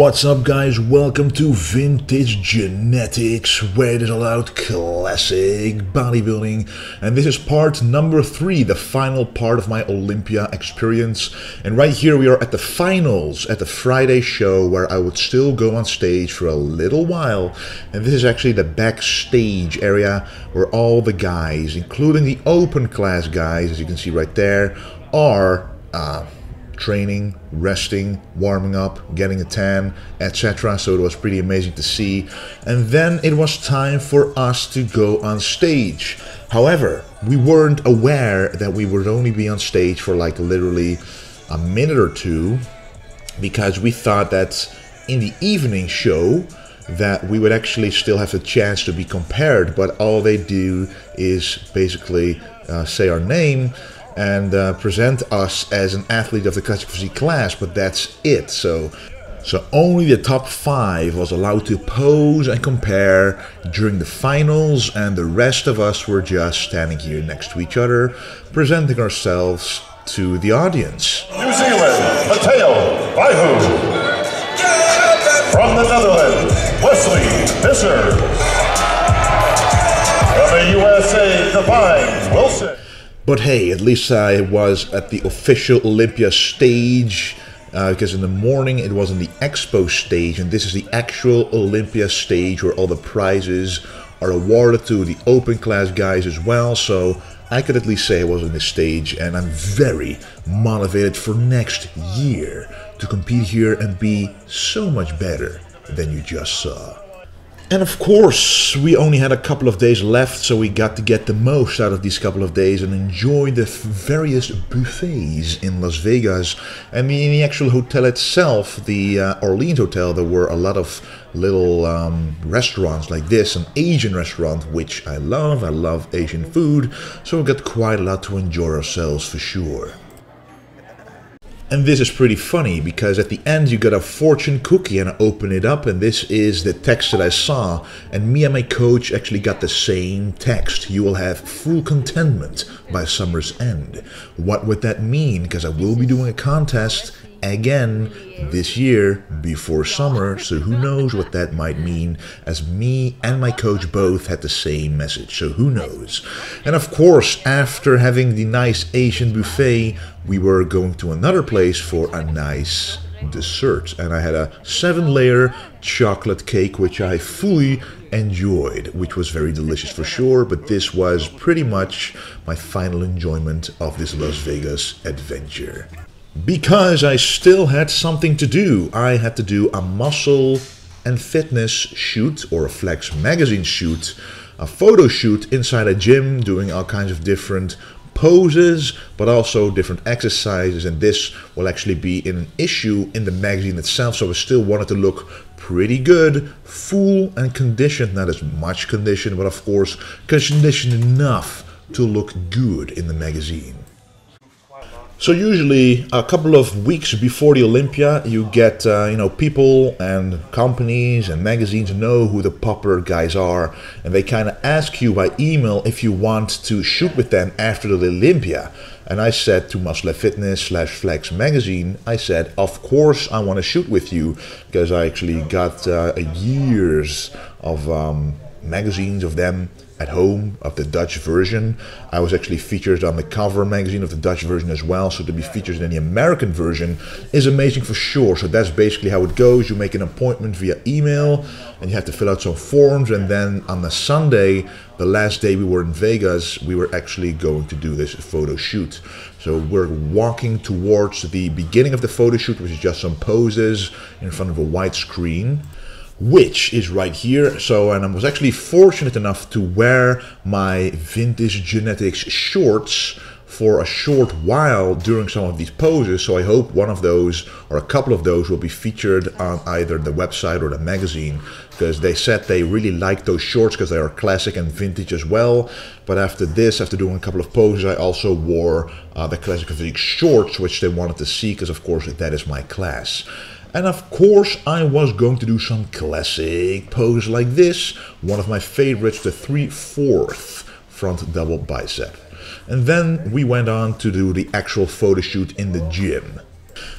What's up guys, welcome to Vintage Genetics, where it is all about classic bodybuilding. And this is part number three, the final part of my Olympia experience. And right here we are at the finals, at the Friday show, where I would still go on stage for a little while. And this is actually the backstage area, where all the guys, including the open class guys, as you can see right there, are... Uh, training, resting, warming up, getting a tan, etc. So it was pretty amazing to see. And then it was time for us to go on stage. However, we weren't aware that we would only be on stage for like literally a minute or two because we thought that in the evening show that we would actually still have a chance to be compared, but all they do is basically uh, say our name and uh, present us as an athlete of the classic physique class, but that's it. So, so only the top five was allowed to pose and compare during the finals, and the rest of us were just standing here next to each other, presenting ourselves to the audience. New Zealand, Mateo Baihu. From the Netherlands, Wesley Visser. From the USA, Divine Wilson. But hey, at least I was at the official Olympia stage. Uh, because in the morning it was on the expo stage, and this is the actual Olympia stage where all the prizes are awarded to the open class guys as well. So I could at least say I was on the stage, and I'm very motivated for next year to compete here and be so much better than you just saw. And of course, we only had a couple of days left, so we got to get the most out of these couple of days and enjoy the various buffets in Las Vegas. And in the actual hotel itself, the uh, Orleans Hotel, there were a lot of little um, restaurants like this, an Asian restaurant, which I love. I love Asian food, so we got quite a lot to enjoy ourselves for sure. And this is pretty funny because at the end you got a fortune cookie and I open it up and this is the text that I saw and me and my coach actually got the same text. You will have full contentment by summer's end. What would that mean? Because I will be doing a contest again this year before summer, so who knows what that might mean, as me and my coach both had the same message, so who knows. And of course, after having the nice Asian buffet, we were going to another place for a nice dessert, and I had a seven layer chocolate cake, which I fully enjoyed, which was very delicious for sure. But this was pretty much my final enjoyment of this Las Vegas adventure because I still had something to do. I had to do a muscle and fitness shoot or a flex magazine shoot, a photo shoot inside a gym doing all kinds of different poses but also different exercises and this will actually be in an issue in the magazine itself so I still wanted to look pretty good full and conditioned not as much conditioned but of course conditioned enough to look good in the magazine so usually a couple of weeks before the Olympia, you get uh, you know people and companies and magazines know who the popular guys are, and they kind of ask you by email if you want to shoot with them after the Olympia. And I said to Muscle Fitness slash Flex magazine, I said, of course I want to shoot with you because I actually got uh, years of um, magazines of them at home of the Dutch version. I was actually featured on the cover magazine of the Dutch version as well, so to be featured in the American version is amazing for sure. So that's basically how it goes. You make an appointment via email and you have to fill out some forms, and then on the Sunday, the last day we were in Vegas, we were actually going to do this photo shoot. So we're walking towards the beginning of the photo shoot, which is just some poses in front of a white screen which is right here. So, and I was actually fortunate enough to wear my vintage genetics shorts for a short while during some of these poses. So I hope one of those or a couple of those will be featured on either the website or the magazine because they said they really liked those shorts because they are classic and vintage as well. But after this, after doing a couple of poses, I also wore uh, the classic physique shorts, which they wanted to see because of course that is my class. And of course, I was going to do some classic pose like this. One of my favorites, the 3-4th front double bicep. And then we went on to do the actual photo shoot in the gym.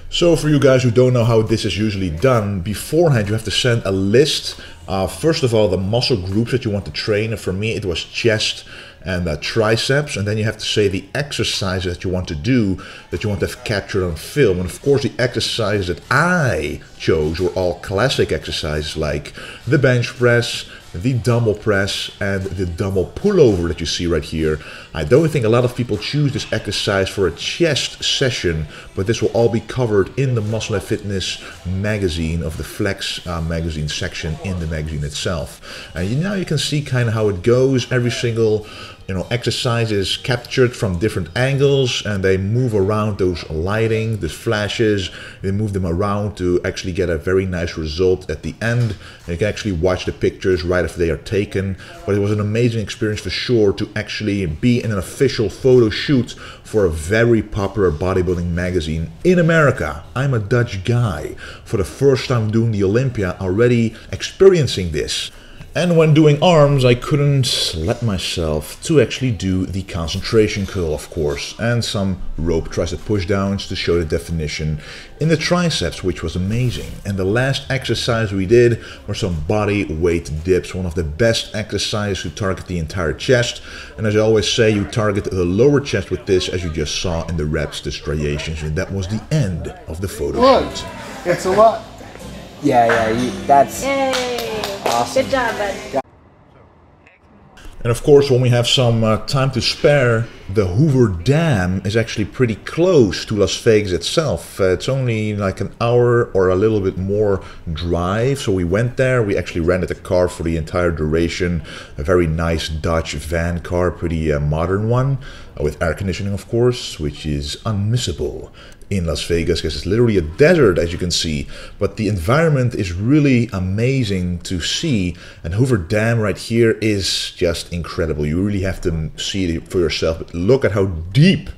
So for you guys who don't know how this is usually done, beforehand you have to send a list. Uh, first of all, the muscle groups that you want to train. For me, it was chest and uh, triceps. And then you have to say the exercises that you want to do, that you want to have captured on film. And of course, the exercises that I chose were all classic exercises like the bench press, the dumbbell press and the dumbbell pullover that you see right here. I don't think a lot of people choose this exercise for a chest session, but this will all be covered in the Muscle and Fitness magazine of the Flex uh, magazine section in the magazine itself. And you, now you can see kind of how it goes. Every single you know, exercises captured from different angles and they move around those lighting, the flashes, they move them around to actually get a very nice result at the end. And you can actually watch the pictures right after they are taken. But it was an amazing experience for sure to actually be in an official photo shoot for a very popular bodybuilding magazine in America. I'm a Dutch guy. For the first time doing the Olympia, already experiencing this. And when doing arms, I couldn't let myself to actually do the concentration curl, of course, and some rope tricep pushdowns to show the definition in the triceps, which was amazing. And the last exercise we did were some body weight dips, one of the best exercises to target the entire chest. And as I always say, you target the lower chest with this, as you just saw in the reps, the striations, and that was the end of the photo Look, shoot. it's a lot. Yeah, yeah, you, that's Yay! Awesome. Good job, bud. And of course, when we have some uh, time to spare, the Hoover Dam is actually pretty close to Las Vegas itself. Uh, it's only like an hour or a little bit more drive. So we went there. We actually rented a car for the entire duration. A very nice Dutch van car, pretty uh, modern one, uh, with air conditioning, of course, which is unmissable in Las Vegas because it's literally a desert as you can see. But the environment is really amazing to see and Hoover Dam right here is just incredible. You really have to see it for yourself but look at how deep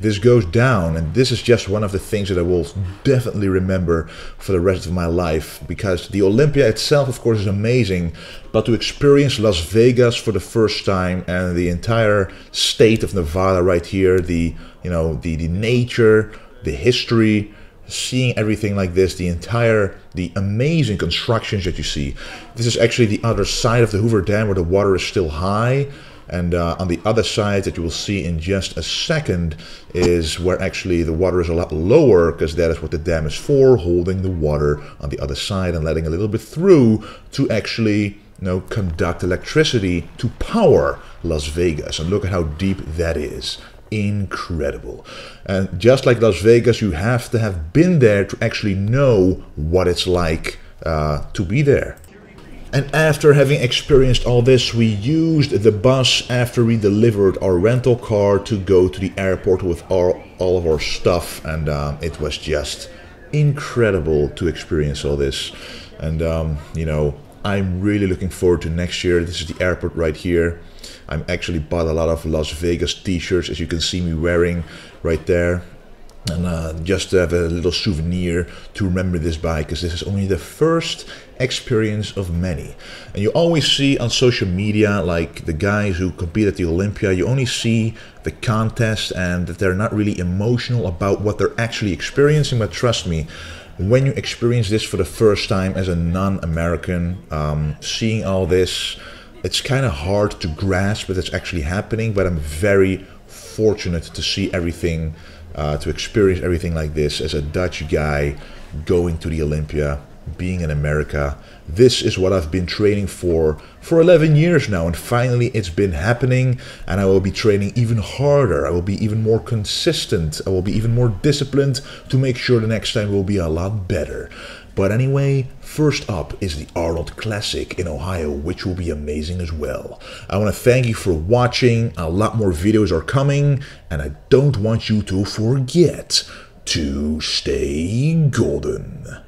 this goes down and this is just one of the things that I will definitely remember for the rest of my life because the Olympia itself of course is amazing but to experience Las Vegas for the first time and the entire state of Nevada right here the you know the the nature the history, seeing everything like this, the entire, the amazing constructions that you see. This is actually the other side of the Hoover Dam where the water is still high. And uh, on the other side that you will see in just a second is where actually the water is a lot lower because that is what the dam is for, holding the water on the other side and letting a little bit through to actually you know, conduct electricity to power Las Vegas. And look at how deep that is incredible. And just like Las Vegas, you have to have been there to actually know what it's like uh, to be there. And after having experienced all this, we used the bus after we delivered our rental car to go to the airport with all, all of our stuff. And um, it was just incredible to experience all this. And, um, you know, I'm really looking forward to next year. This is the airport right here. I'm actually bought a lot of Las Vegas t-shirts, as you can see me wearing right there. And uh, just to have a little souvenir to remember this by, because this is only the first experience of many. And you always see on social media, like the guys who compete at the Olympia, you only see the contest and that they're not really emotional about what they're actually experiencing. But trust me, when you experience this for the first time as a non-American, um, seeing all this, it's kind of hard to grasp that it's actually happening, but I'm very fortunate to see everything, uh, to experience everything like this as a Dutch guy going to the Olympia, being in America. This is what I've been training for for 11 years now, and finally it's been happening. And I will be training even harder. I will be even more consistent. I will be even more disciplined to make sure the next time will be a lot better. But anyway, first up is the Arnold Classic in Ohio, which will be amazing as well. I want to thank you for watching. A lot more videos are coming, and I don't want you to forget to stay golden.